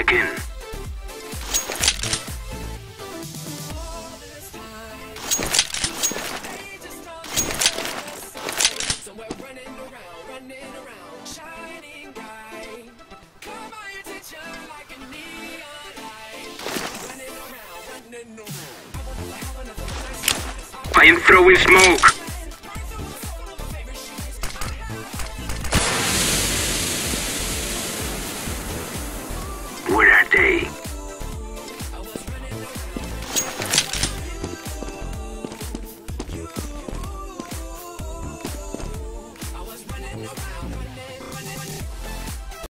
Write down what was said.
kick in. I am throwing smoke. around.